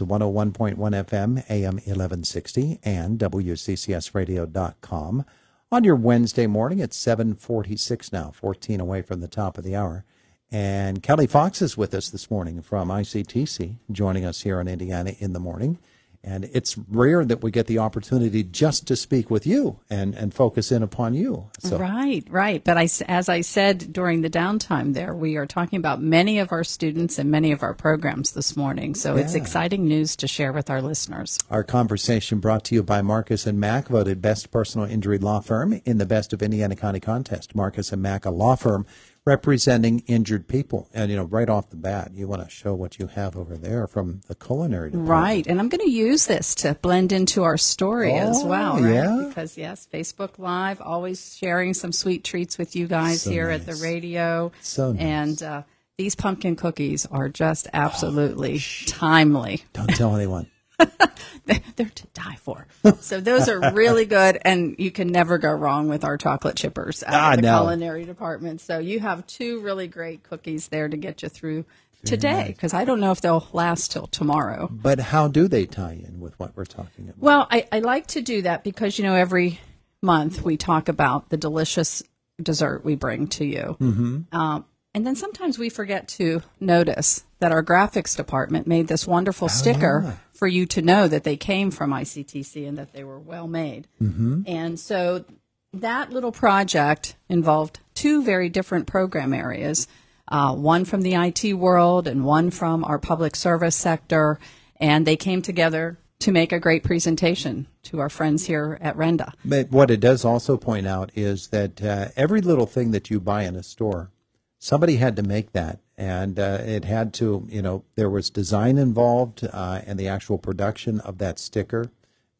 It's 101.1 FM, AM 1160, and WCCSradio.com. On your Wednesday morning, it's 746 now, 14 away from the top of the hour. And Kelly Fox is with us this morning from ICTC, joining us here on Indiana in the morning. And it's rare that we get the opportunity just to speak with you and, and focus in upon you. So. Right, right. But I, as I said during the downtime there, we are talking about many of our students and many of our programs this morning. So yeah. it's exciting news to share with our listeners. Our conversation brought to you by Marcus and Mack, voted best personal injury law firm in the Best of Indiana County contest. Marcus and Mack, a law firm representing injured people. And, you know, right off the bat, you want to show what you have over there from the culinary department. Right. And I'm going to use this to blend into our story oh, as well. Right? Yeah. Because, yes, Facebook Live, always sharing some sweet treats with you guys so here nice. at the radio. So nice. And, uh, these pumpkin cookies are just absolutely oh, timely. Don't tell anyone. they're to die for. So those are really good, and you can never go wrong with our chocolate chippers at ah, the no. culinary department. So you have two really great cookies there to get you through today because nice. I don't know if they'll last till tomorrow. But how do they tie in with what we're talking about? Well, I, I like to do that because you know every month we talk about the delicious dessert we bring to you. Mm-hmm. Um, and then sometimes we forget to notice that our graphics department made this wonderful oh, sticker for you to know that they came from ICTC and that they were well made. Mm-hmm. And so that little project involved two very different program areas uh, one from the IT world and one from our public service sector. And they came together to make a great presentation to our friends here at Renda. But what it does also point out is that uh, every little thing that you buy in a store somebody had to make that. And uh, it had to you know there was design involved uh, and the actual production of that sticker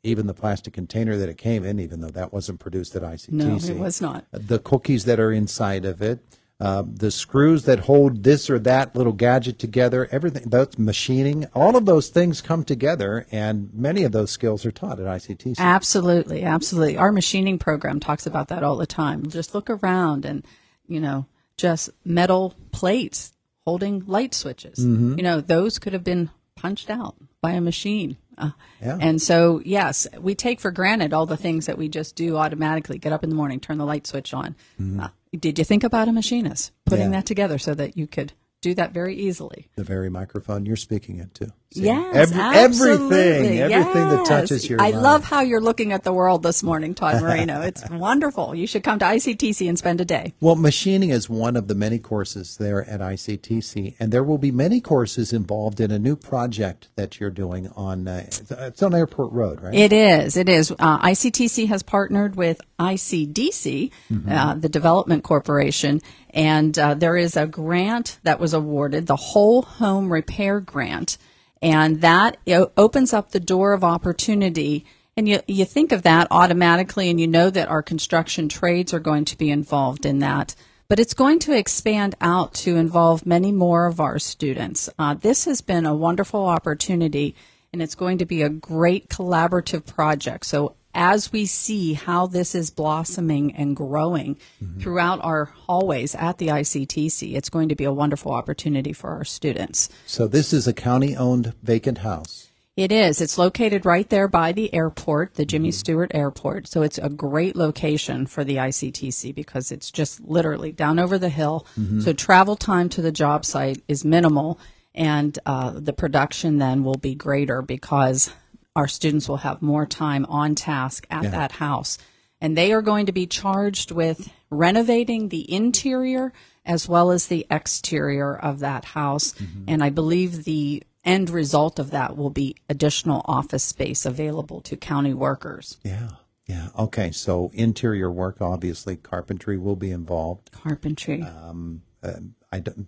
even the plastic container that it came in even though that wasn't produced at ictc no it was not. The cookies that are inside of it uh, the screws that hold this or that little gadget together everything that's machining all of those things come together and many of those skills are taught at ictc absolutely absolutely. Our machining program talks about that all the time. Just look around and you know just metal plates holding light switches. Mm-hmm. You know, those could have been punched out by a machine. Uh, yeah. And so, yes, we take for granted all the things that we just do automatically. Get up in the morning, turn the light switch on. Mm-hmm. Uh, did you think about a machinist putting yeah. that together so that you could do that very easily? The very microphone you're speaking into. See, yes, every, everything, everything yes. that touches your. I love how you're looking at the world this morning, Todd Marino. it's wonderful. You should come to ICTC and spend a day. Well, machining is one of the many courses there at ICTC, and there will be many courses involved in a new project that you're doing on. Uh, it's on Airport Road, right? It is. It is. Uh, ICTC has partnered with ICDC, mm-hmm. uh, the Development Corporation, and uh, there is a grant that was awarded, the Whole Home Repair Grant and that opens up the door of opportunity. And you, you think of that automatically, and you know that our construction trades are going to be involved in that. But it's going to expand out to involve many more of our students. Uh, this has been a wonderful opportunity, and it's going to be a great collaborative project. So as we see how this is blossoming and growing mm-hmm. throughout our hallways at the ICTC, it's going to be a wonderful opportunity for our students. So, this is a county owned vacant house. It is. It's located right there by the airport, the Jimmy mm-hmm. Stewart Airport. So it's a great location for the ICTC because it's just literally down over the hill. Mm-hmm. So travel time to the job site is minimal, and uh, the production then will be greater because our students will have more time on task at yeah. that house. And they are going to be charged with renovating the interior as well as the exterior of that house. Mm-hmm. And I believe the end result of that will be additional office space available to county workers. Yeah. Yeah. Okay. So interior work, obviously, carpentry will be involved. Carpentry. Um, uh,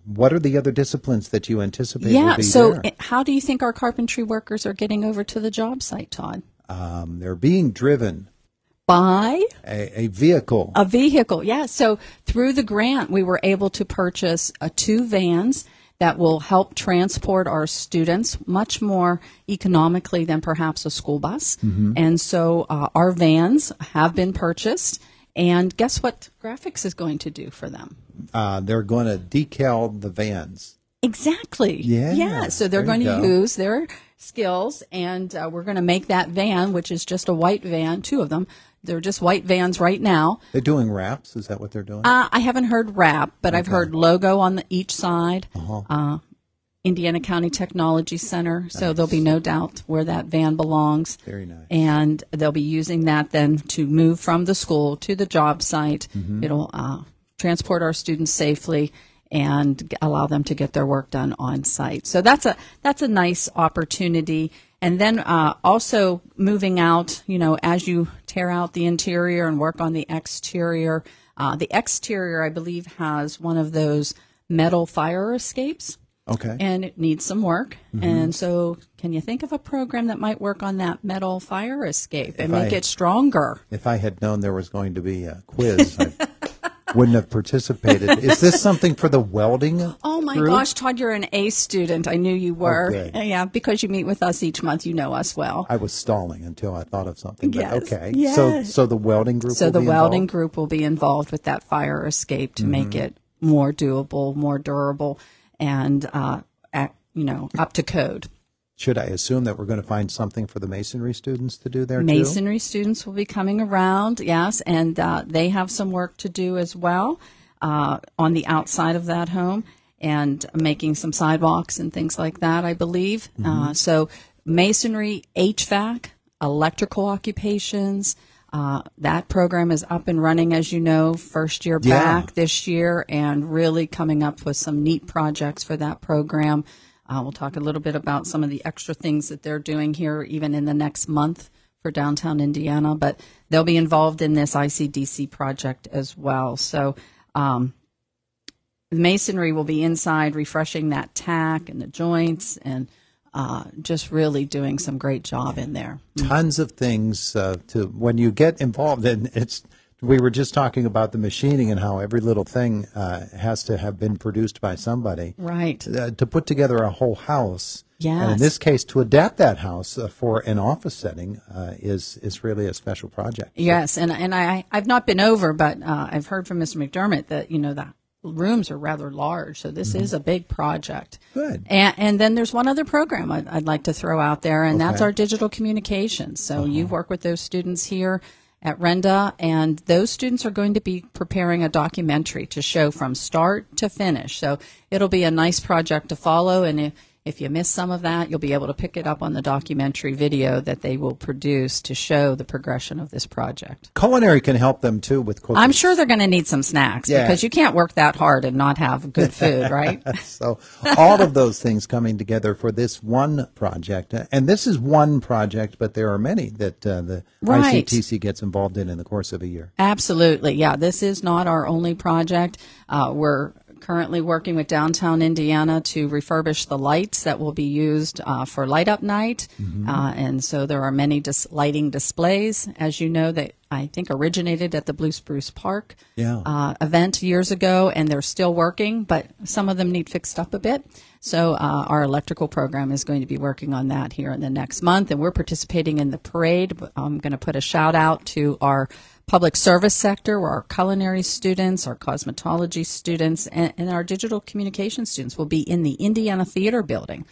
what are the other disciplines that you anticipate? Yeah. so, there? how do you think our carpentry workers are getting over to the job site, Todd? Um, they're being driven by a, a, vehicle. A vehicle, yeah. So through the grant, we were able to purchase uh, two vans that will help transport our students much more economically than perhaps a school bus. Mm-hmm. And so uh, our vans have been purchased. And guess what graphics is going to do for them? uh, they're going to decal the vans. Exactly. Yeah. Yeah. So they're going to use their skills, and uh, we're going to make that van, which is just a white van, two of them. They're just white vans right now. They're doing wraps. Is that what they're doing? Uh, I haven't heard wrap, but I've heard logo on the, each side. uh Indiana County Technology Center, so there'll be no doubt where that van belongs. Very nice. And they'll be using that then to move from the school to the job site. It'll uh, transport our students safely and allow them to get their work done on site. So that's a that's a nice opportunity. And then uh, also moving out, you know, as you tear out the interior and work on the exterior. Uh, the exterior, I believe, has one of those metal fire escapes okay. and it needs some work. Mm-hmm. And so, can you think of a program that might work on that metal fire escape and If make I- it stronger? if I had known there was going to be a quiz, I wouldn't have participated. Is this something for the welding? Oh my group? gosh, Todd, you're an A student. I knew you oh, were. good. Yeah, because you meet with us each month, you know us well. I was stalling until I thought of something. But Yes, okay. yes. So so the welding group. So the welding involved? group will be involved with that fire escape to make mm-hmm. it more doable, more durable, and uh, at, you know up to code. Should I assume that we're going to find something for the masonry students to do there too? Masonry students will be coming around, yes, and uh, they have some work to do as well uh, on the outside of that home and making some sidewalks and things like that, I believe. Uh, so, masonry, HVAC, electrical occupations. Uh, that program is up and running, as you know, first year Yeah. back this year, and really coming up with some neat projects for that program. Uh, we'll talk a little bit about some of the extra things that they're doing here, even in the next month for downtown Indiana. But they'll be involved in this ICDC project as well. So um, the masonry will be inside, refreshing that tack and the joints, and uh, just really doing some great job in there. tons of things uh, to when you get involved and it's we were just talking about the machining and how every little thing uh, has to have been produced by somebody Right. uh, to put together a whole house and in this case to adapt that house uh, for an office setting uh, is is really a special project Yes, and and I I've not been over, but uh, I've heard from Mr. McDermott that you know the rooms are rather large, so this mm-hmm. is a big project. Good. And, and then there's one other program I'd, I'd like to throw out there, and that's our digital communications. So uh-huh. you work with those students here at Renda, and those students are going to be preparing a documentary to show from start to finish. So it'll be a nice project to follow, and if, you miss some of that, you'll be able to pick it up on the documentary video that they will produce to show the progression of this project. culinary can help them too with cooking I'm sure they're going to need some snacks Yeah. because you can't work that hard and not have good food, right? so all of those things coming together for this one project and this is one project but there are many that uh, the Right. ICTC gets involved in in the course of a year Absolutely. Yeah, this is not our only project. Uh, we're currently working with downtown Indiana to refurbish the lights that will be used uh, for light up night. Uh, and so there are many dis- lighting displays, as you know, that I think originated at the Blue Spruce Park Yeah. uh, event years ago, and they're still working, but some of them need fixed up a bit. So uh, our electrical program is going to be working on that here in the next month, and we're participating in the parade. I'm going to put a shout out to our public service sector, where our culinary students, our cosmetology students, and, and our digital communication students will be in the Indiana Theater Building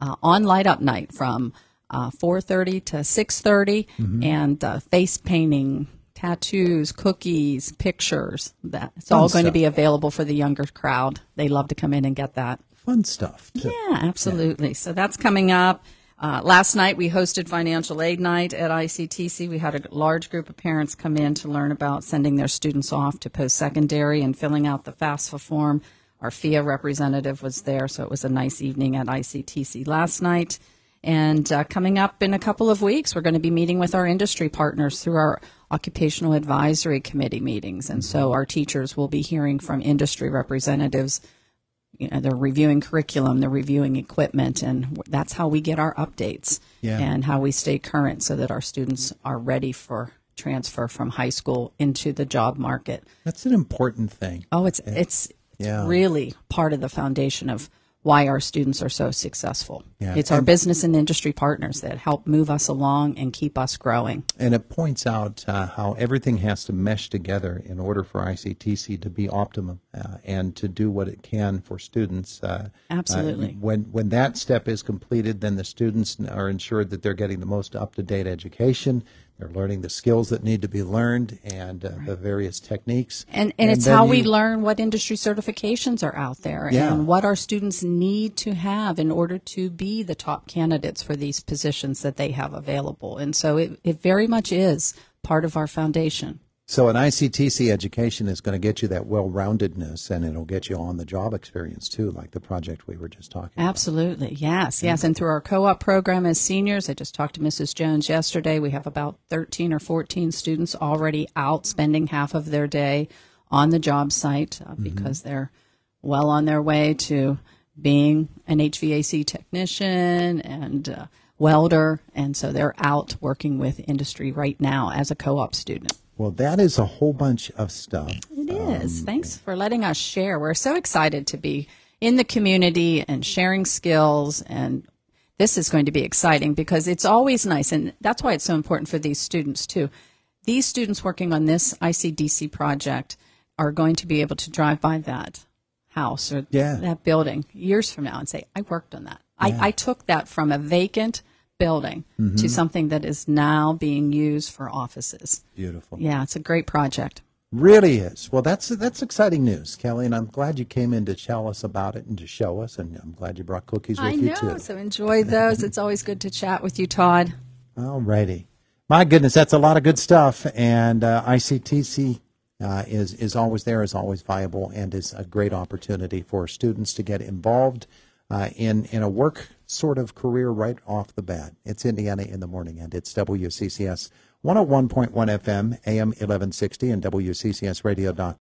uh, on light up night from uh, 4.30 to 6.30 and uh, face painting tattoos cookies pictures that it's all Fun going to be available for the younger crowd. They love to come in and get that. Fun stuff too. yeah absolutely. So that's coming up. Uh, last night we hosted financial aid night at ictc we had a large group of parents come in to learn about sending their students off to post-secondary and filling out the fafsa form. Our PHEAA representative was there, so it was a nice evening at ICTC last night. And uh, coming up in a couple of weeks, we're going to be meeting with our industry partners through our occupational advisory committee meetings. And so our teachers will be hearing from industry representatives. You know, they're reviewing curriculum, they're reviewing equipment, and that's how we get our updates Yeah. and how we stay current so that our students are ready for transfer from high school into the job market. That's an important thing. Oh, it's it's it's Yeah. really part of the foundation of why our students are so successful. Yeah, it's our and- business and industry partners that help move us along and keep us growing. And it points out uh, how everything has to mesh together in order for ICTC to be optimum uh, and to do what it can for students. Uh, Absolutely. uh, when when that step is completed, then the students are ensured that they're getting the most up to date education. They're learning the skills that need to be learned and uh, the various techniques. And, and, it's then how we learn what industry certifications are out there Yeah. and what our students need to have in order to be the top candidates for these positions that they have available. And so it, it very much is part of our foundation. So an ICTC education is going to get you that well-roundedness, and it'll get you on-the-job experience too, like the project we were just talking about. Absolutely. Yes. Yes. And through our co-op program as seniors, I just talked to Mrs. Jones yesterday. We have about 13 or 14 students already out spending half of their day on the job site uh, because they're well on their way to being an HVAC technician and uh, welder. And so they're out working with industry right now as a co-op student. Well, that is a whole bunch of stuff. It is. Um, Thanks for letting us share. We're so excited to be in the community and sharing skills and this is going to be exciting because it's always nice and that's why it's so important for these students too. These students working on this ICDC project are going to be able to drive by that house or Yeah. that building years from now and say, I worked on that. I, I took that from a vacant building Mm-hmm. to something that is now being used for offices. Beautiful. Yeah, it's a great project. Really is. Well, that's that's exciting news, Kelly, and I'm glad you came in to tell us about it and to show us, and I'm glad you brought cookies with I you know. too. So enjoy those. it's always good to chat with you, Todd. All righty. My goodness, that's a lot of good stuff, and uh, ICTC uh, is is always there, is always viable, and is a great opportunity for students to get involved uh, in in a work sort of career right off the bat. It's Indiana in the morning, and it's WCCS 101.1 FM, AM 1160, and WCCSradio.com.